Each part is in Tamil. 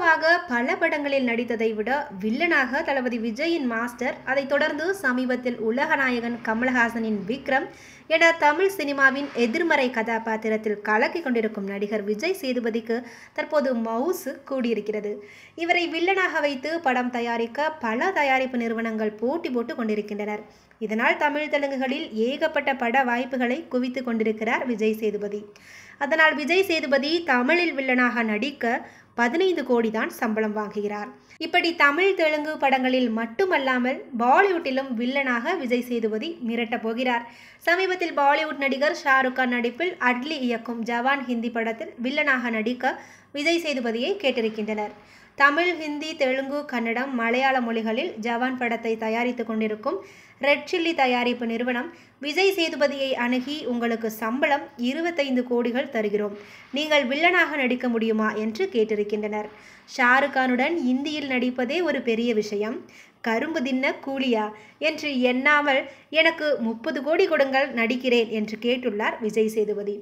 பல படங்களில் நடித்ததை விட வில்லனாக தளபதி விஜயின் மாஸ்டர் அதைத் தொடர்ந்து சமீபத்தில் உலகநாயகன் கமல்ஹாசனின் விக்ரம் என தமிழ் சினிமாவின் எதிர்மறை கதாபாத்திரத்தில் கலக்கிக் கொண்டிருக்கும் நடிகர் விஜய் சேதுபதிக்கு தற்போது மவுசு கூடியிருக்கிறது. இவரை வில்லனாக வைத்து படம் தயாரிக்க பல தயாரிப்பு நிறுவனங்கள் போட்டி போட்டு கொண்டிருக்கின்றனர். இதனால் தமிழ் தெலுங்குகளில் ஏகப்பட்ட பட வாய்ப்புகளை குவித்து கொண்டிருக்கிறார் விஜய் சேதுபதி. அதனால் விஜய் சேதுபதி தமிழில் வில்லனாக நடிக்க பதினைந்து கோடி தான் சம்பளம் வாங்குகிறார். இப்படி தமிழ் தெலுங்கு படங்களில் மட்டுமல்லாமல் பாலிவுட்டிலும் வில்லனாக விஜய் சேதுபதி மிரட்டப் போகிறார். சமீபத்தில் பாலிவுட் நடிகர் ஷாருக் கான் நடிப்பில் அட்லி இயக்கும் ஜவான் ஹிந்தி படத்தில் வில்லனாக நடிக்க விஜய் சேதுபதியை கேட்டிருக்கின்றனர். தமிழ் ஹிந்தி தெலுங்கு கன்னடம் மலையாள மொழிகளில் ஜவான் படத்தை தயாரித்து கொண்டிருக்கும் ரெட் சில்லி தயாரிப்பு நிறுவனம் விஜய் சேதுபதியை அணுகி உங்களுக்கு சம்பளம் இருபத்தைந்து கோடிகள் தருகிறோம். நீங்கள் வில்லனாக நடிக்க முடியுமா என்று கேட்டிருக்கின்றனர். ஷாருக் கானுடன் இந்தியில் நடிப்பதே ஒரு பெரிய விஷயம். கரும்பு தின்ன கூலியா என்று எண்ணாமல் எனக்கு முப்பது கோடி கொடுங்கள் நடிக்கிறேன் என்று கேட்டுள்ளார் விஜய் சேதுபதி.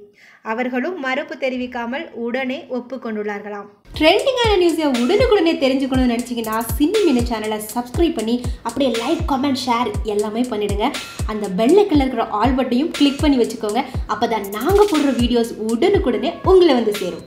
அவர்களும் மறுப்பு தெரிவிக்காமல் உடனே ஒப்புக்கொண்டுள்ளார்களாம். ட்ரெண்டிங்கான நியூஸை உடனுக்குடனே தெரிஞ்சுக்கணும்னு நினச்சிங்கன்னா சின்ன மீன சேனலை சப்ஸ்கிரைப் பண்ணி அப்படியே லைக் கமெண்ட் ஷேர் எல்லாமே பண்ணிவிடுங்க அந்த பெல்லைக்கில் இருக்கிற ஆல் பட்டையும் கிளிக் பண்ணி வச்சுக்கோங்க. அப்போ தான் நாங்கள் போடுற வீடியோஸ் உடனுக்குடனே உங்களை வந்து சேரும்.